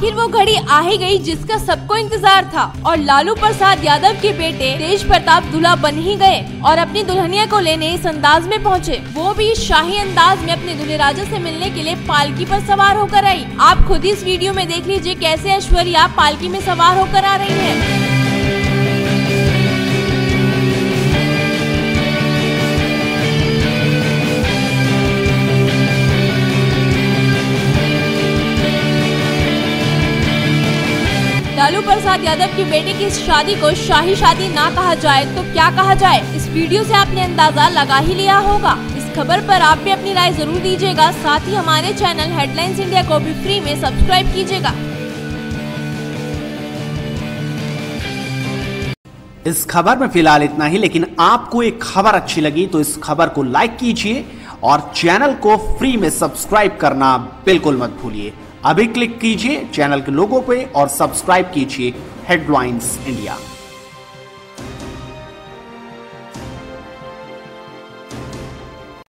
घड़ी आ ही गई जिसका सबको इंतज़ार था। और लालू प्रसाद यादव के बेटे तेज प्रताप दूल्हा बन ही गए और अपनी दुल्हनिया को लेने इस अंदाज में पहुँचे। वो भी शाही अंदाज में अपने दूल्हे राजा ऐसी मिलने के लिए पालकी आरोप सवार होकर आई। आप खुद इस वीडियो में देख लीजिए कैसे ऐश्वर्या पालकी में सवार होकर आ रही है। लालू प्रसाद यादव की बेटी की इस शादी को शाही शादी ना कहा जाए तो क्या कहा जाए? इस वीडियो से आपने अंदाज़ा लगा ही लिया होगा। इस खबर पर आप भी अपनी राय ज़रूर दीजिएगा। साथ ही हमारे चैनल हेडलाइंस इंडिया को भी फ्री में सब्सक्राइब कीजिएगा। इस खबर में फ़िलहाल इतना ही, लेकिन आपको एक खबर अच्छी लगी तो इस खबर को लाइक कीजिए और चैनल को फ्री में सब्सक्राइब करना बिल्कुल मत भूलिए। अभी क्लिक कीजिए चैनल के लोगों पे और सब्सक्राइब कीजिए हेडलाइंस इंडिया